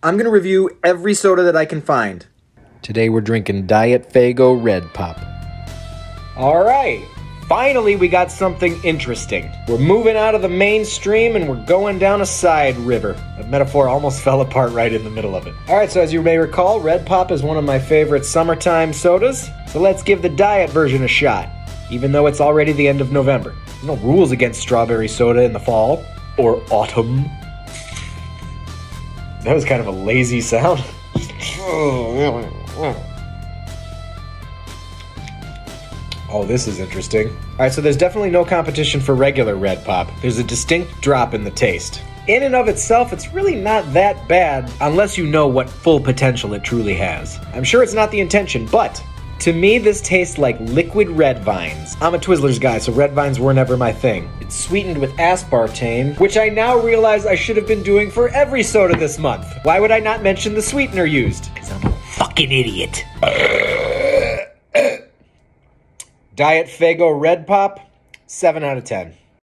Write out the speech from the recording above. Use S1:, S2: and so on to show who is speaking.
S1: I'm going to review every soda that I can find. Today we're drinking Diet Faygo Red Pop. All right. Finally, we got something interesting. We're moving out of the mainstream and we're going down a side river. The metaphor almost fell apart right in the middle of it. All right, so as you may recall, Red Pop is one of my favorite summertime sodas. So let's give the diet version a shot, even though it's already the end of November. There's no rules against strawberry soda in the fall or autumn. That was kind of a lazy sound. Oh, this is interesting. All right, so there's definitely no competition for regular Red Pop. There's a distinct drop in the taste. In and of itself, it's really not that bad unless you know what full potential it truly has. I'm sure it's not the intention, but to me, this tastes like liquid red vines. I'm a Twizzlers guy, so red vines were never my thing. It's sweetened with aspartame, which I now realize I should have been doing for every soda this month. Why would I not mention the sweetener used? Because I'm a fucking idiot. Diet Faygo Red Pop, 7 out of 10.